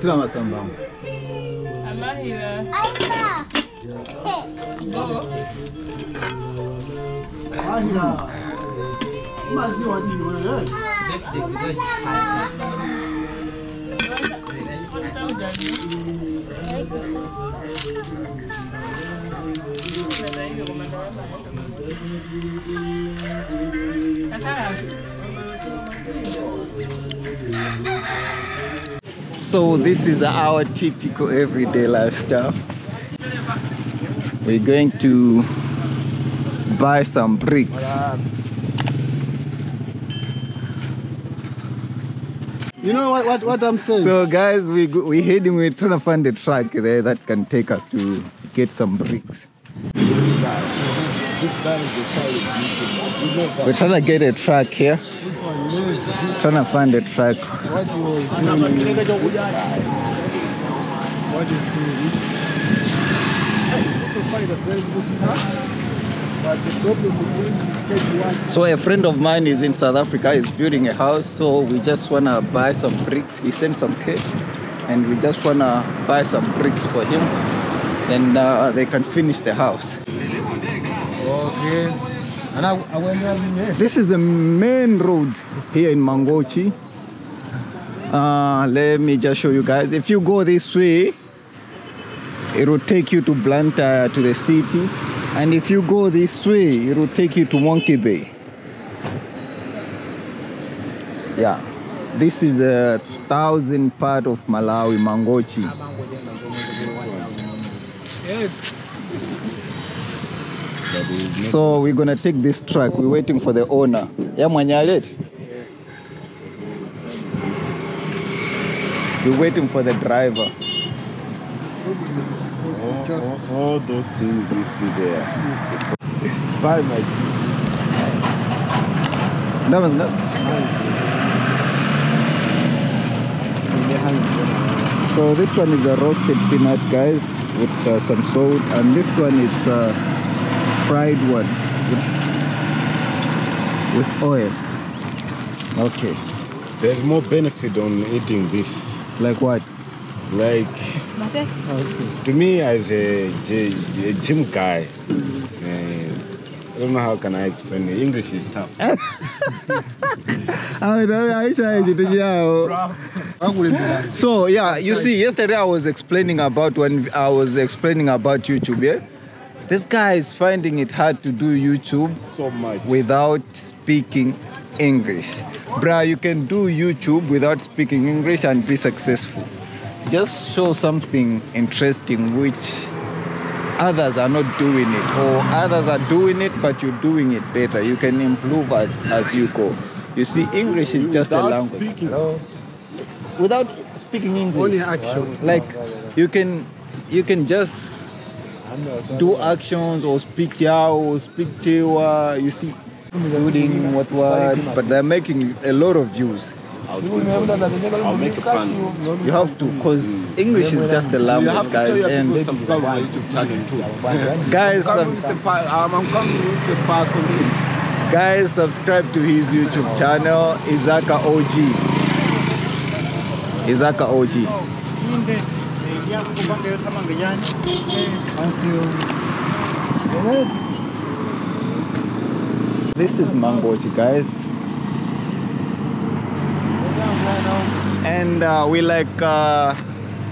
tuna masambamba Amahira. Go. ahira maziwa ni wewe So this is our typical everyday lifestyle. We're going to buy some bricks. you know what, what, what i'm saying So guys, we go, we heading. We're trying to find a truck there that can take us to get some bricks. We're trying to get a truck here. Trying to find a truck. what a So a friend of mine is in South Africa. He's building a house. So we just wanna buy some bricks. He sent some cash, and we just wanna buy some bricks for him. Then uh, they can finish the house. okay and I, I went there This is the main road here in Mangochi. Uh, let me just show you guys. If you go this way, it will take you to Blantyre to the city. And if you go this way, it will take you to Monkey Bay. Yeah. This is a thousand part of Malawi, Mangochi. So we're gonna take this truck. We're waiting for the owner. Yeah, Mwanyalet. We're waiting for the driver. just all those things you see there. Buy my tea. Was not. So this one is a roasted peanut, guys, with uh, some salt, and this one is a fried one with with oil. Okay, There's more benefit on eating this. like what? Like to me as a, a gym guy, uh, I don't know how can I explain it. English is tough. So yeah, you see, yesterday I was explaining about when I was explaining about YouTube. Yeah, this guy is finding it hard to do YouTube So much. without speaking English. Bruh, you can do YouTube without speaking English and be successful. Just show something interesting which others are not doing it, or others are doing it but you're doing it better. You can improve as, as you go. You see, English is just a Without language. speaking. Without speaking English. only action Like you can you can just do actions or speak Yao or speak Chewa, you see building what what but they're making a lot of views. I'll, I'll make a plan. You have to cause English is just a You language have guys and subscribe to my YouTube channel too. guys I'm coming with the pa- I'm coming with the park guys subscribe to his YouTube channel Izaka OG. Izaka OG. This is Mangochi, guys. And uh, we like uh,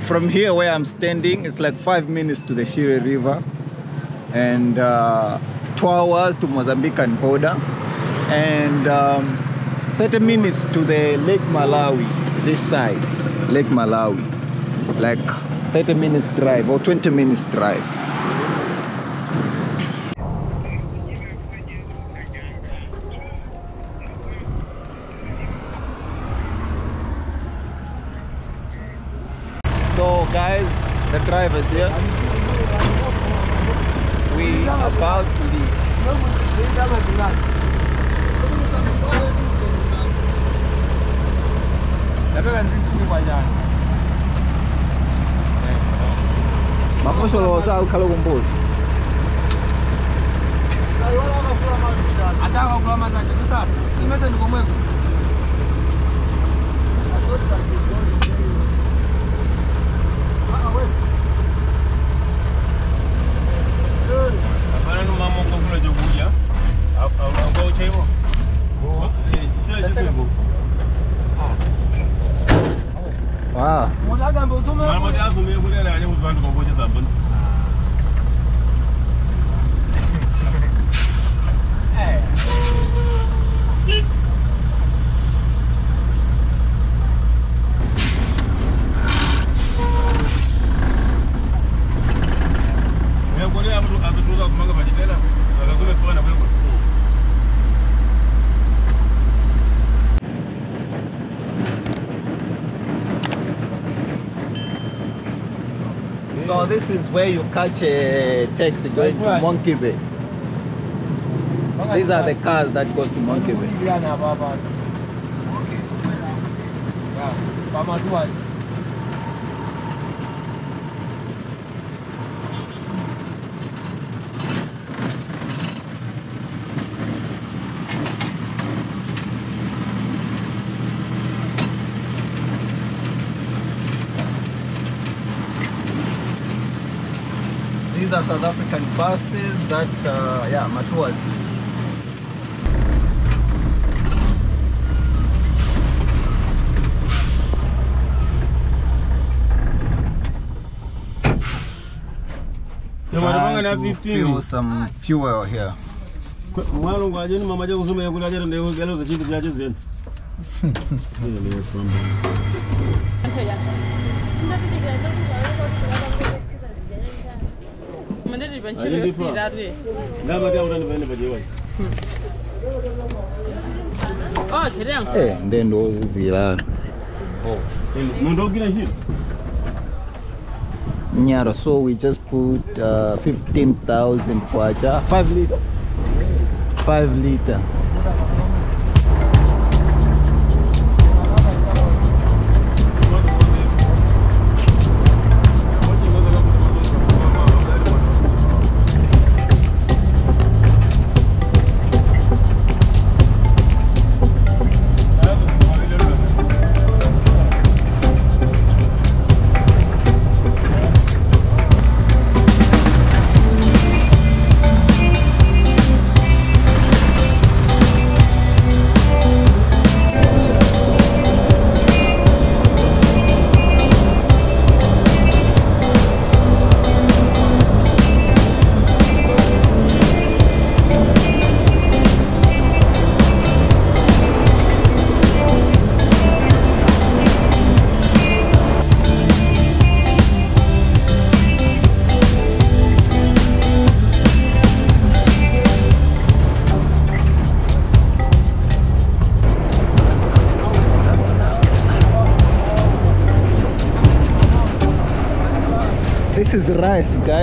from here where I'm standing, it's like five minutes to the Shire River and uh, two hours to Mozambican border and um, 30 minutes to the Lake Malawi, this side, Lake Malawi. Like 30 minutes drive or 20 minutes drive. usah kalau kumpul. kalau kumpul. So this is where you catch a taxi going to Monkey Bay. These are the cars that goes to Monkey Bay. Kuingiliana hapa hapa. Yeah, Kama tours. These are South African buses that, uh, yeah, Matuas. to fill some fuel here. Oh, ndendo zilala. Oh. Mundo gina aqui. Nyara, so we just put uh, 15,000 kwacha, 5 liter. 5 liter.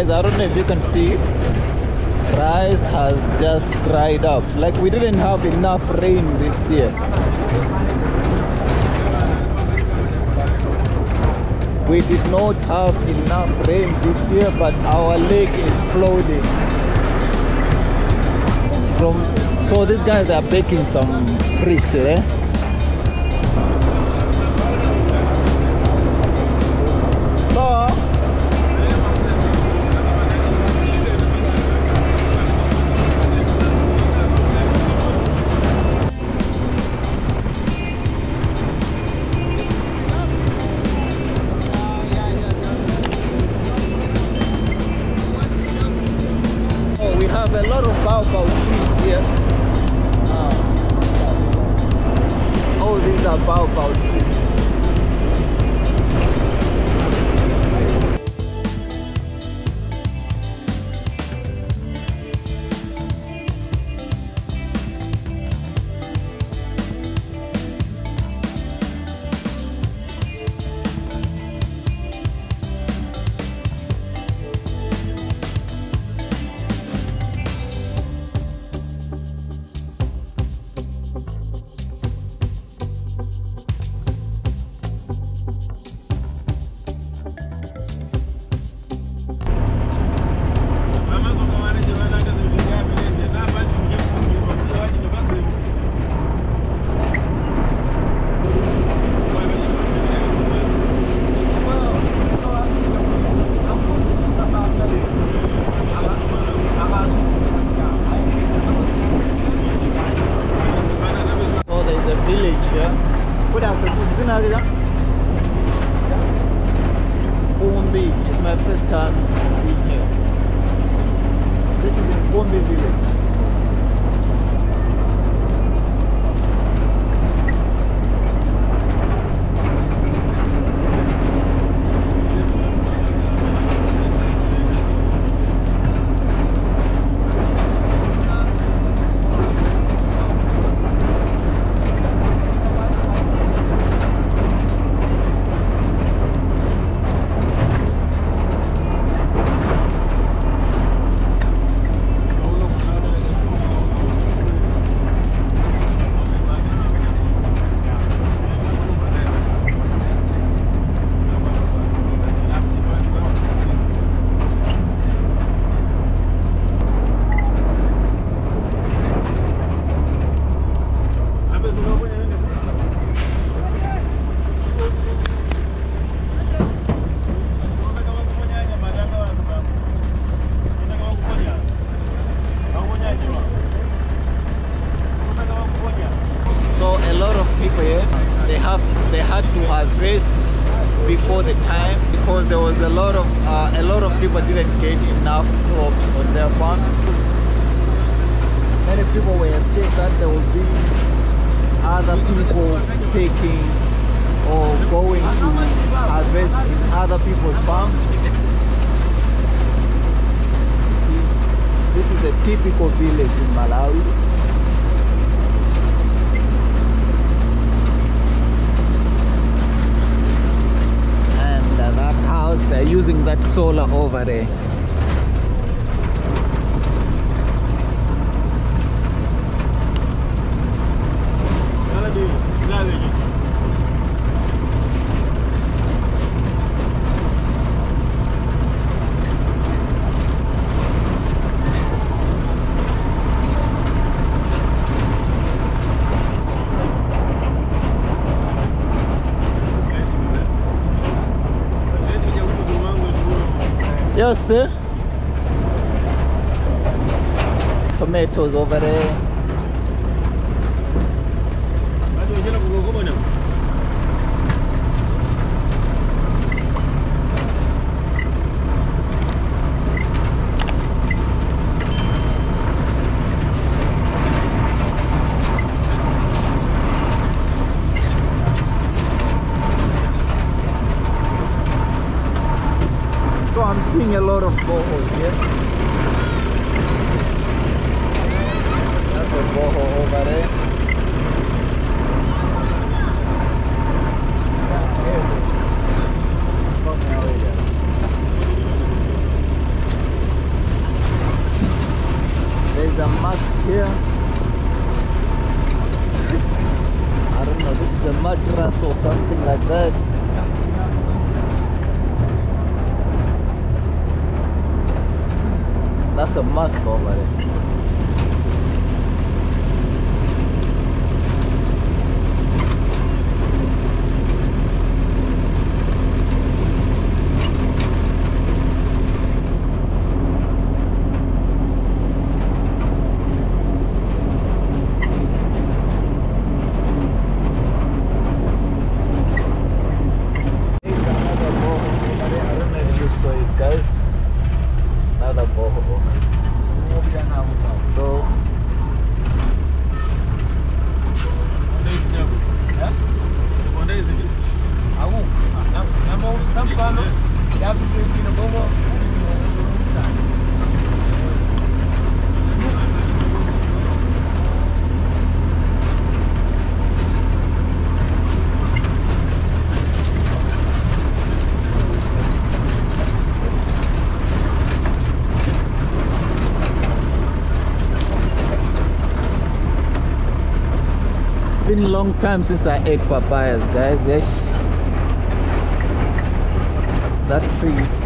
Guys. I don't know if you can see. Rice has just dried up. Like we didn't have enough rain this year. We did not have enough rain this year, but our lake is flooding. From so these guys are baking some bricks, eh? estaré just uh, tomatoes over there. seeing a lot of bohos here. That's a borehole over there. There's a mask here. I don't know, this is a madras or something like that. It's a must go, buddy. long time since I ate papayas, guys. Yes. That tree.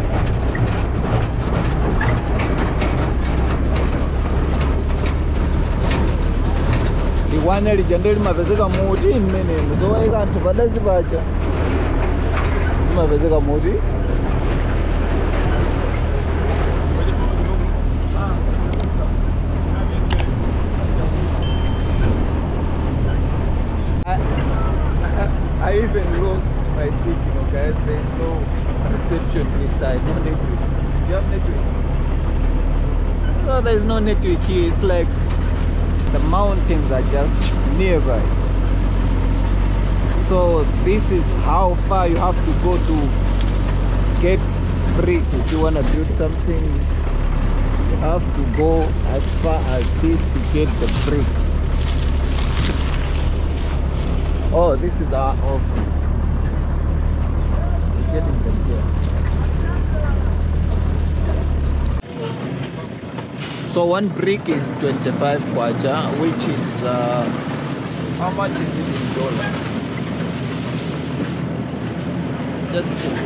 ndiwane lija ndelimapezeka muti mmenemo My padazipatya zimapezeka moody. Side, no network. Do you have network? No, there's no network here. It's like the mountains are just nearby. So this is how far you have to go to get bricks if you want to build something. You have to go as far as this to get the bricks. Oh, this is our offer. We're getting them here. So one brick is 25 kwacha, which is uh, how much is it in dollar? Just check.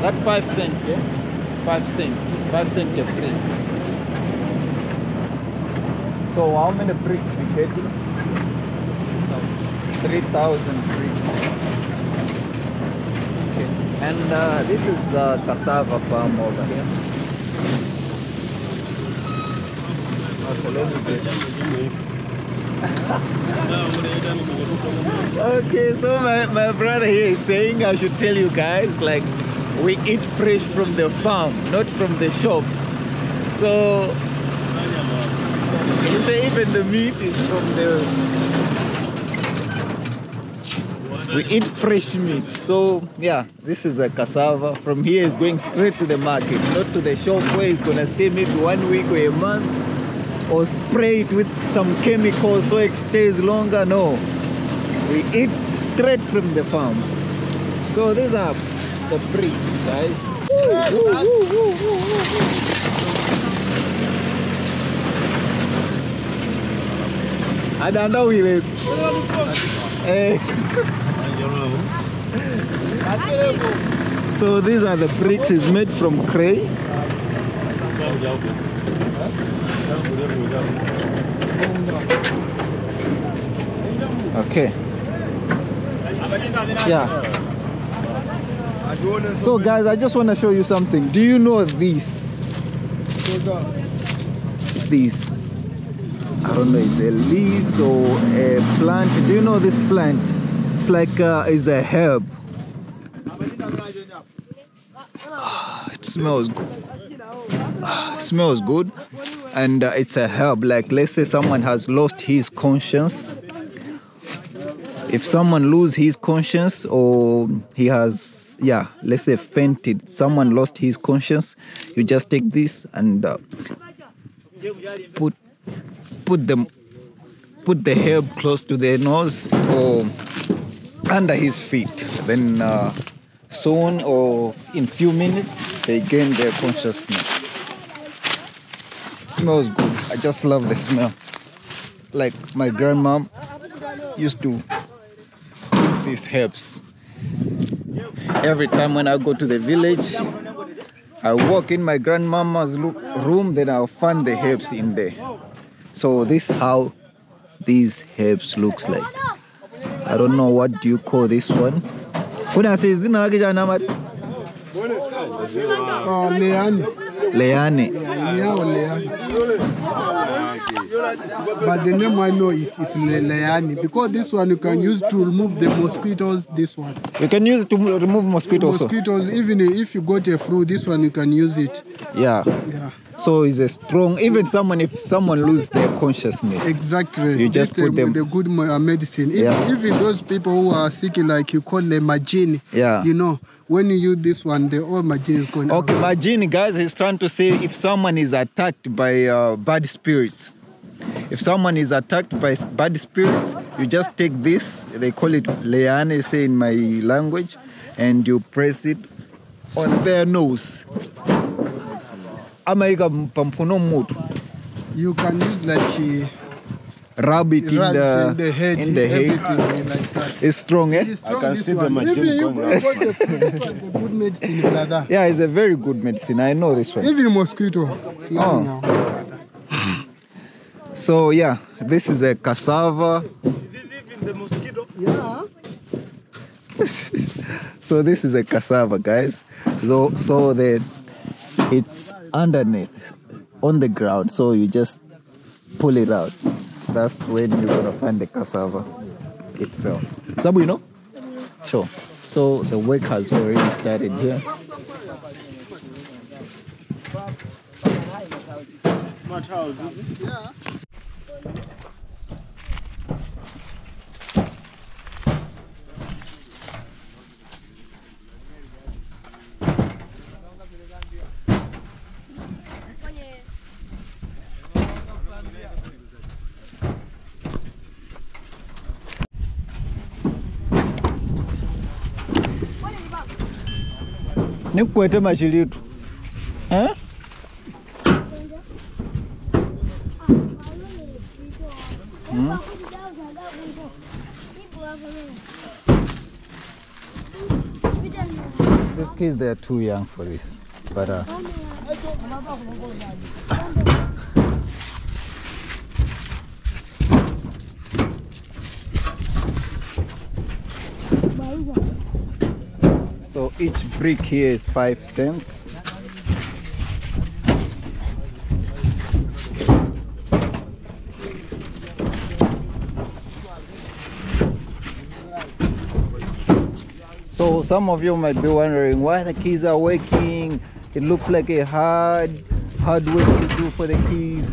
That five cent, yeah? Five cent. Five cent a brick. So how many bricks we get? 3,000 bricks. Okay. And uh, this is uh, cassava farm over here. Okay, so my, my brother here is saying I should tell you guys like we eat fresh from the farm, not from the shops. So say even the meat is from the we eat fresh meat. So yeah, this is a cassava. From here it's going straight to the market, not to the shop where it's gonna stay maybe one week or a month or spray it with some chemicals so it stays longer. No, we eat straight from the farm. So these are the bricks, guys. I don't know we Eh. So these are the bricks is made from clay. Okay. Yeah. So guys, I just want to show you something. Do you know this? This. I don't know, is it leaves or a plant. Do you know this plant? It's like uh, it's a herb. It smells good. It smells good, and uh, it's a herb. Like let's say someone has lost his conscience. If someone lose his conscience or he has, yeah, let's say fainted, someone lost his conscience, you just take this and uh, put put them put the herb close to their nose or under his feet then uh, soon or in few minutes they gain their consciousness smells good i just love the smell like my grandma used to put these herbs every time when i go to the village i walk in my grandmama's room then i'll find the herbs in there so this how these herbs looks like. I don't know what do you call this one. Kuna say zina lake jana mari? Uh, Leani. Leane. But the name I know it is Le- Leani because this one you can use to remove the mosquitoes. This one. You can use to remove mosquitoes. also. Mosquitoes, even if you got a flu, this one you can use it. Yeah. Yeah, So it's a strong. Even someone, if someone lose their consciousness, exactly. You just This put the, them- the good uh, medicine. Even, Yeah. even those people who are sick, like you call them magini. Yeah. You know, when you use this one, the all magini is going. Okay, imagine, guys, he's trying to say if someone is attacked by uh, bad spirits, if someone is attacked by bad spirits, you just take this, they call it leane, say in my language, and you press it on their nose. Ama ika pampuno mutu. You can use like Rub it in the, in the head, in the head. like that. It's strong, eh? It's strong, can see the one. magician Even you going got the, this one, the good medicine, brother. Yeah, it's a very good medicine. I know this one. Even mosquito. Oh. now. So yeah, this is a cassava. Yeah. so this is a cassava, guys. So so the it's underneath on the ground. So you just pull it out. That's when you're gonna find the cassava itself. Sabu, you know? Sure. So the work has already started here. mud house, isn't it? Yeah. Nikwete Kids, they are too young for this. But uh, so each brick here is five cents. So some of you might be wondering why the keys are working. It looks like a hard, hard work to do for the keys.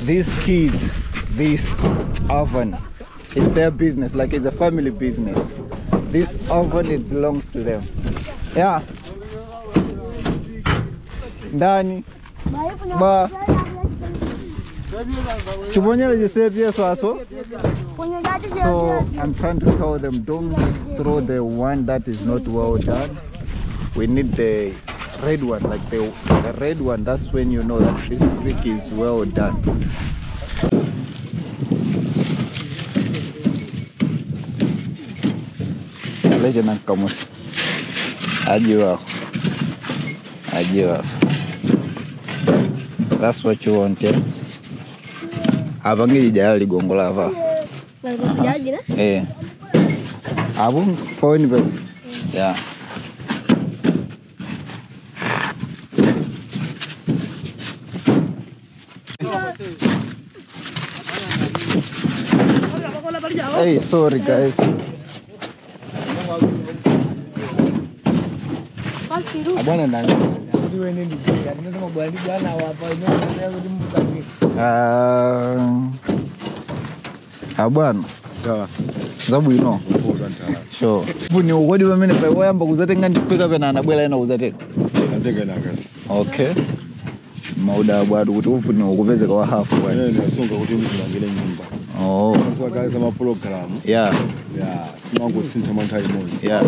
These kids, this oven, it's their business, like it's a family business. This oven, it belongs to them. Yeah. Ndani. Ba. Chibonyele jisepye swaso. So I'm trying to tell them don't throw the one that is not well done. We need the red one, like the, the red one. That's when you know that this brick is well done. Leje na kamusi. Wako. Aje. That's what you want, yeah? Abangi jaya ligongo lava. Eh. Abun phone ba? Yeah. Hey, sorry guys. Bwana ndani. Ndiwe nini? Nimesema bwana jana hapa inaweza kuti mbukangi. Ah, ah bwana Sawa. zabwino ukodi pamene payamba kuzatenga ndikufika pena anabwera ena kuzatenga okay. Mauda abwatu kuti ufuna ukupezeka wa hafu bwanasunga kuti mkulangire nyumba. Oh. kaza mapulogalamu ya yeah. yeah. simangosintha mantha imodzi ya yeah.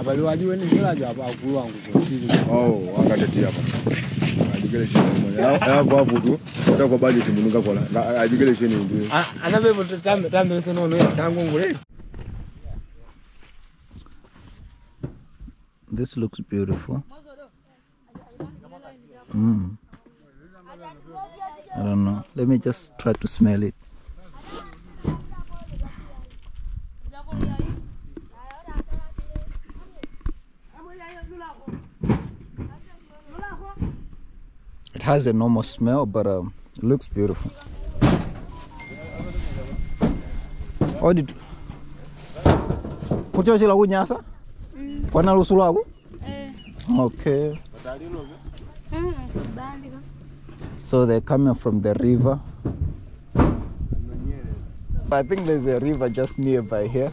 abalwaliwe nivelajo apaakulu wangu. Oh, angatetiapa hapa. Ajigele chini mmoja. Hapo hapo tu. Ndio kwa budget mununga kola. Na ajigele chini ndio. Anabepo tambe tambe sono no changu ngule. this looks beautiful mm. I don't know let me just try to smell it has a normal smell, but um, it looks beautiful. Oh, did kuchochela kunyasa kwana lusu lwako okay. So they're coming from the river. I think there's a river just nearby here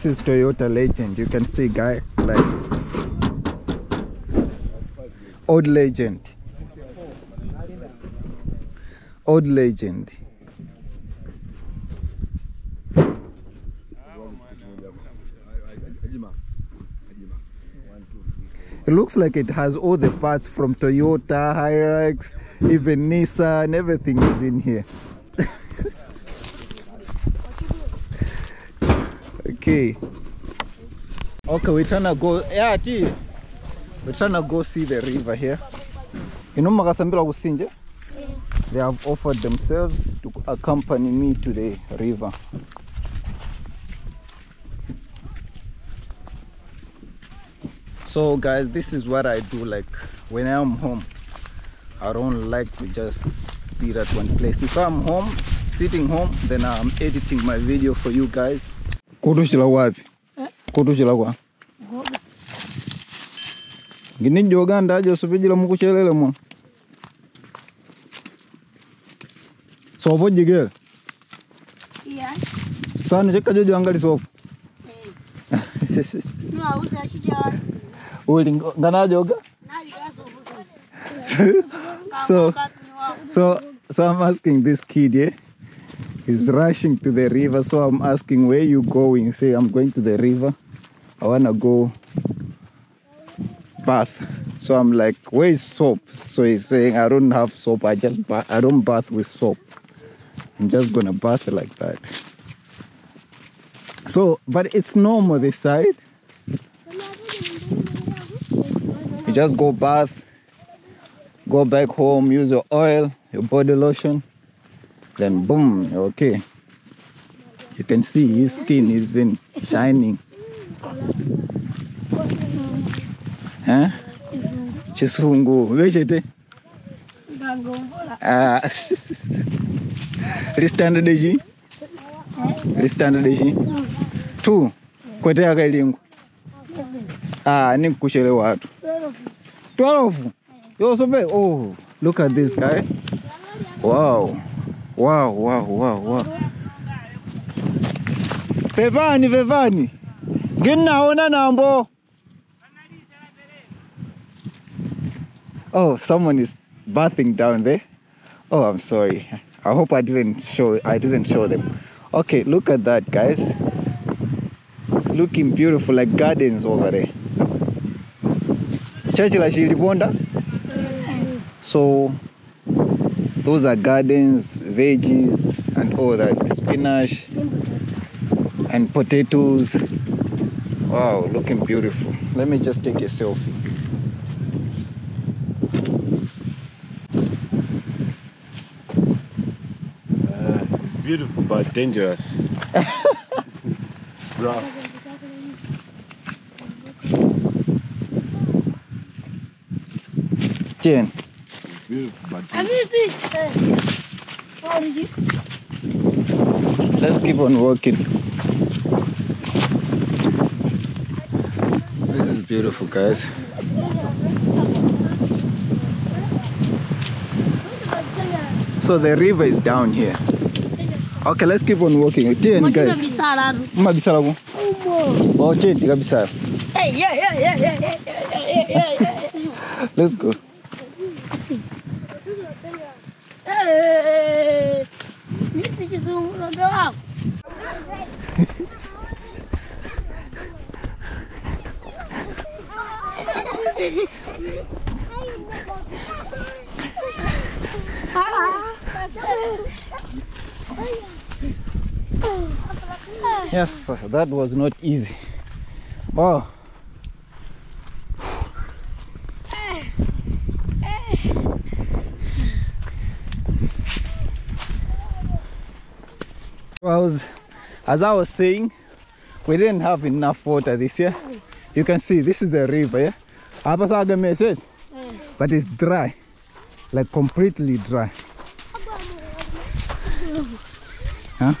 this is toyota legend you can see guy like old legend old legend. It looks like it has all the parts from Toyota, Hilux, even Nissan, everything is in here. Okay. Okay, we're trying to go. Yeah, T. We're trying to go see the river here. You know Makasambila Kusinje? They have offered themselves to accompany me to the river. So guys, this is what I do like when I'm home. I don't like to just sit at one place. If I'm home, sitting home, then I'm editing my video for you guys. kutushila wapi? Kutushila kwa? Ngini joganda aja usipijila mukuchelele mwa? Sofo jigele yeah. sana chekajo jangali sovo uli nganajoga so so so i'm asking this kid yeah He's rushing to the river, so I'm asking where you going? Say I'm going to the river. I wanna go bath. So I'm like, where is soap? So he's saying I don't have soap. I just. I don't bath with soap. I'm just gonna bath like that. So, but it's normal this side. You just go bath, go back home, use your oil, your body lotion, then boom, okay. You can see his skin is been shining. Huh? Chisungu? Ngangombola. Ah, listanda deji? Listanda deji? Tu, kwete yakailingu. Ah, nikushele watu. 12. Yo, so big. Oh, look at this guy. Wow. Wow, wow, wow, wow. Pevani, pevani. Nginaona nambo. Oh, someone is bathing down there. Oh, I'm sorry. I hope I didn't show I didn't show them. Okay, look at that, guys. It's looking beautiful like gardens over there. Church la Shilibonda. So those are gardens, veggies, and all that spinach and potatoes. Wow, looking beautiful. Let me just take a selfie. Uh, beautiful but dangerous. Jen, Let's keep on walking. This is beautiful, guys. So the river is down here. Okay, let's keep on walking. Okay, guys. Yeah, yeah, yeah, yeah, yeah, yeah, yeah. Let's go. That was not easy. Wow. I was, as I was saying, we didn't have enough water this year. You can see this is the river, yeah? Message, but it's dry, like completely dry. Huh?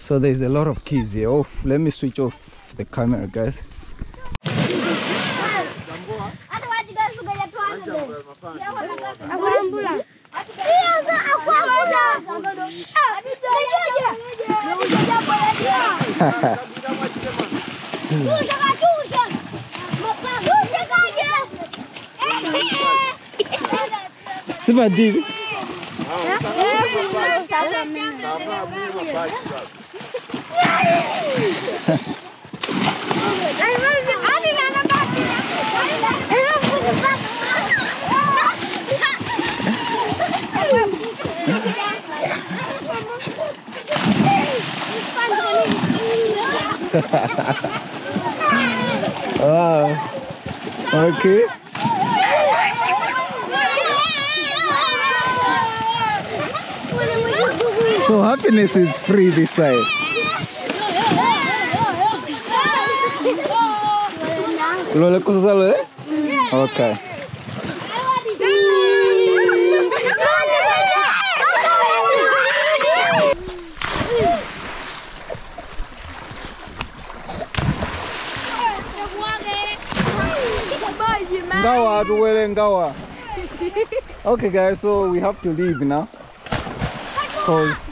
So there's a lot of keys here. Off. Let me switch off the camera, guys. Sibadili oh, okay. So happiness is free this side. Eh? Okay. Okay guys, so we have to leave now. Cause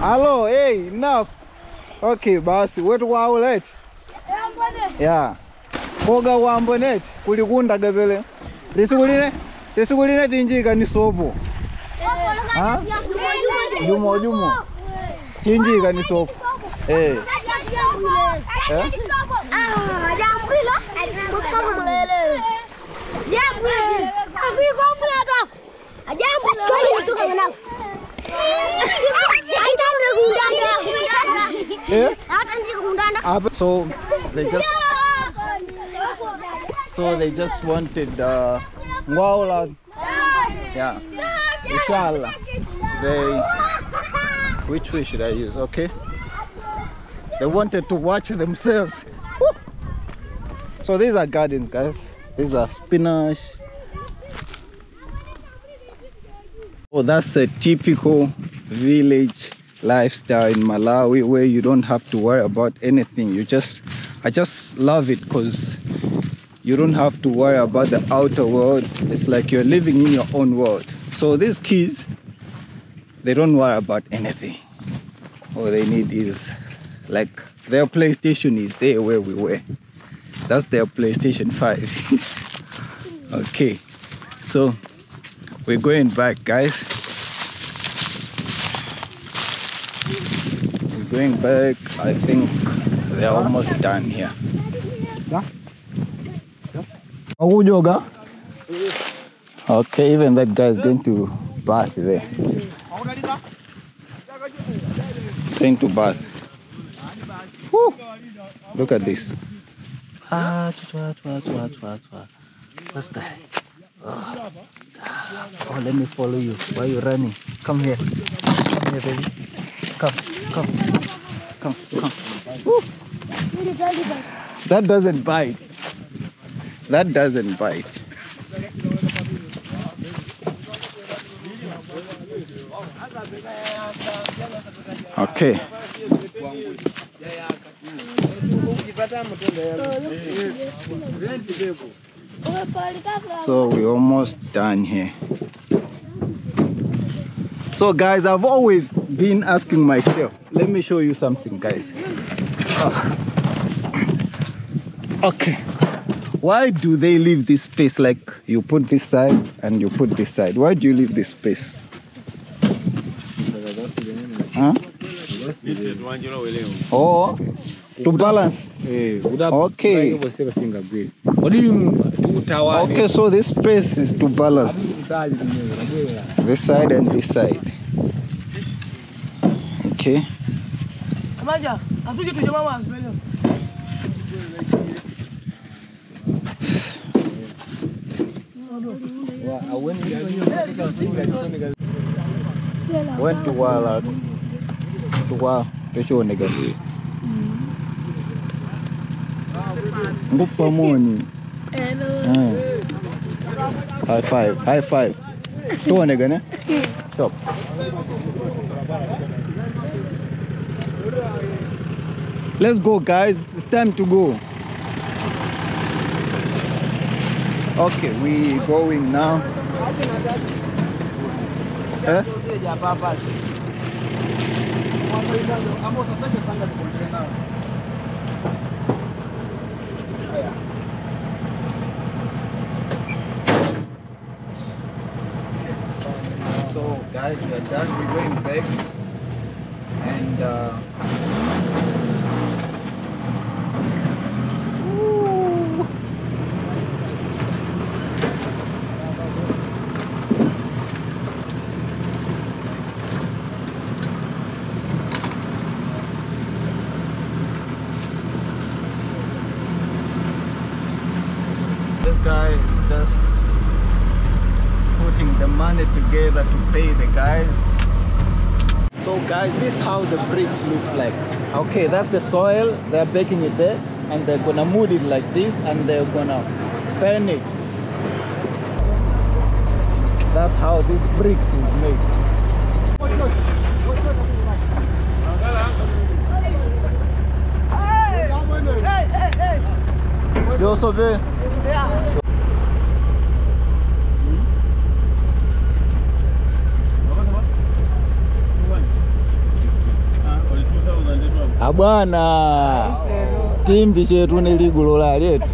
Hello, hey, enough. Okay, basi wetu waulet. Yeah. Koga wambonet kulikunda gavele. Lisikuline lisikuline tinjika ni sopo. Ha? Jumo jumo. Tinjika ni sopo. Eh. Eh? Apa- So they just so they just wanted uh Ngwawla. Yeah. Inshallah. They which way should I use? Okay. They wanted to watch themselves. Woo! So these are gardens, guys. These are spinach. Oh, that's a typical village lifestyle in Malawi where you don't have to worry about anything. You just, I just love it because you don't have to worry about the outer world. It's like you're living in your own world. So these kids, they don't worry about anything. All they need is like their PlayStation is there where we were. That's their PlayStation 5. okay, so we're going back, guys. Going back. I think they're almost done here. Akujoga? Okay, even that guy is going to bath there. He's going to bath. Woo! Look at this. Ah. What's that? Oh. oh, let me follow you. Why are you running? Come here. Come here, baby. Come, come, come, come. That doesn't bite. That doesn't bite. Okay. So we're almost done here. So guys, I've always been asking myself, let me show you something guys. Ah. Okay. Why do they leave this space like you put this side and you put this side? Why do you leave this space? Huh? Oh, to balance. Okay. Okay, so this space is to balance this side and this side. Okay. Went to Wala. To Wala. To show nigga. Ngupa moni. Eh. High five. High five. To nigga ne? Stop. Let's go guys. It's time to go. Okay, we going now. Eh? So guys, we are done. We're going back, and uh, guy is just putting the money together to pay the guys. So guys, this is how the bricks looks like. Okay, that's the soil. They're baking it there and they're gonna mold it like this and they're gonna pan it. That's how this bricks is made. hey, hey, hey. Yo, sauvé. Abwana timbi chetu ni ligulu la letu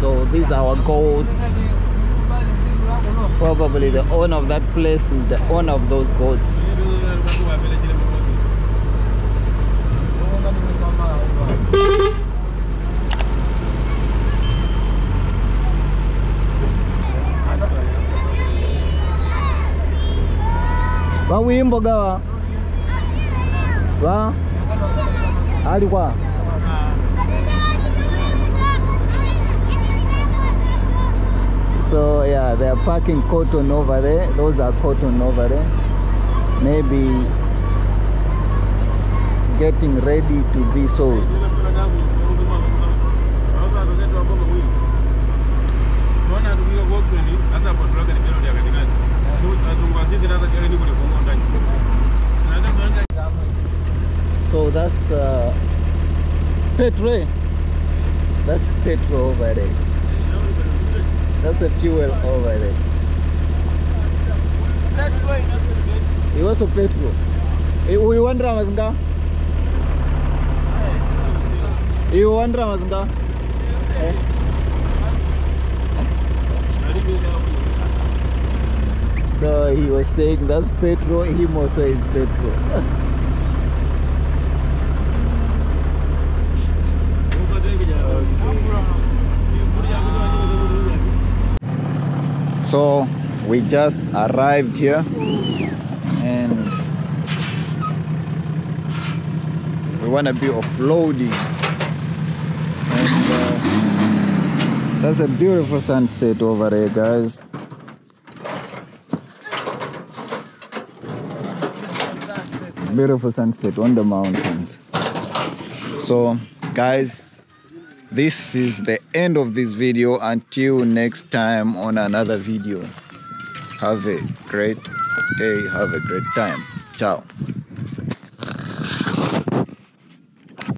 so these are our goats. Probably the owner of that place is the owner of those goats. Wawimbo gawa wa alikuwa So yeah, they are packing cotton over there. Those are cotton over there. Maybe getting ready to be sold. So that's uh, petrol. That's petrol over there. That's a fuel over there. It was a petrol. Eh, Uyu wandira mazinga? Iwe wandira mazinga? Eh? So he was saying that's petrol, him also is petrol. So we just arrived here and we want to be offloading. And uh, that's a beautiful sunset over there, guys. Beautiful sunset on the mountains. So, guys, this is the end of this video. Until next time on another video. Have a great day. Have a great time. Ciao